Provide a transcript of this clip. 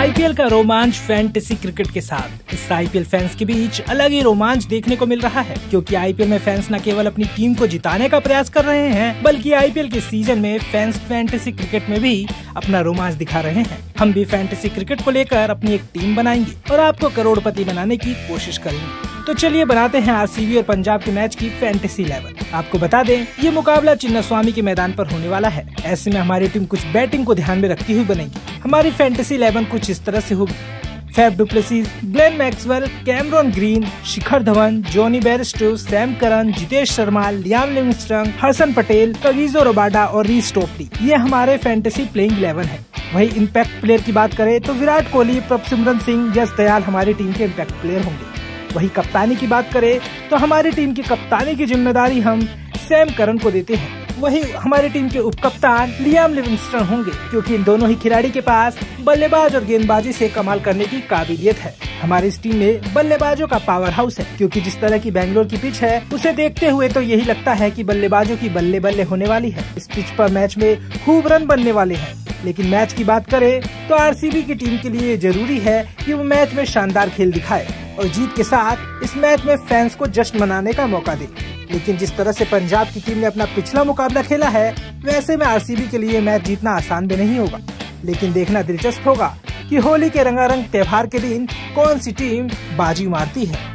IPL का रोमांच fantasy cricket के साथ। इस आईपीएल फैंस के बीच अलग ही रोमांच देखने को मिल रहा है, क्योंकि आईपीएल में फैंस न केवल अपनी टीम को जिताने का प्रयास कर रहे हैं, बल्कि आईपीएल के सीज़न में फैंस फैंटेसी क्रिकेट में भी अपना रोमांच दिखा रहे हैं। हम भी फैंटेसी क्रिकेट को लेकर अपनी एक टीम बनाएँगे और आपको करोड़पति बनाने की कोशिश करेंगे। तो चलिए बनाते हैं आरसीबी और पंजाब के मैच की फैंटेसी लेवल आपको बता दें, ये मुकाबला चिन्ना स्वामी के मैदान पर होने वाला है। ऐसे में हमारी टीम कुछ बैटिंग को ध्यान में रखती हुई बनेगी। हमारी फैंटेसी इलेवन कुछ इस तरह से होगी। Faf du Plessis Glenn Maxwell, Cameron Green, Shikhar Dhawan, Jonny Bairstow, Sam Curran, Jitesh Sharma Liam Livingstone, Hasan Patel Kagiso Rabada और री स्टोपली ये हमारे फैंटेसी प्लेइंग इलेवन है। वही इम्पैक्ट प्लेयर की बात करें तो विराट कोहली, प्रभसिमरन सिंह जस दयाल हमारी टीम के इम्पैक्ट प्लेयर होंगे। वही कप्तानी की बात करें तो हमारी टीम की कप्तानी की ज़िम्मेदारी हम सैम करन को देते हैं। वही हमारी टीम के उप कप्तान लियाम लिविंगस्टन होंगे, क्योंकि इन दोनों ही खिलाड़ी के पास बल्लेबाज और गेंदबाजी से कमाल करने की काबिलियत है। हमारी इस टीम में बल्लेबाजों का पावर हाउस है, क्योंकि जिस तरह की बैंगलोर की पिच है, उसे देखते हुए तो यही लगता है कि बल्लेबाजों की बल्ले बल्ले होने वाली है। इस पिच पर मैच में खूब रन बनने वाले हैं। लेकिन मैच की बात करें तो आरसीबी की टीम के लिए ज़रूरी है कि वो मैच में शानदार खेल दिखाए। और जीत के साथ इस मैच में फैंस को जश्न मनाने का मौका दे। लेकिन जिस तरह से पंजाब की टीम ने अपना पिछला मुकाबला खेला है, वैसे में आरसीबी के लिए मैच जीतना आसान भी नहीं होगा। लेकिन देखना दिलचस्प होगा कि होली के रंगारंग त्योहार के दिन कौन सी टीम बाजी मारती है।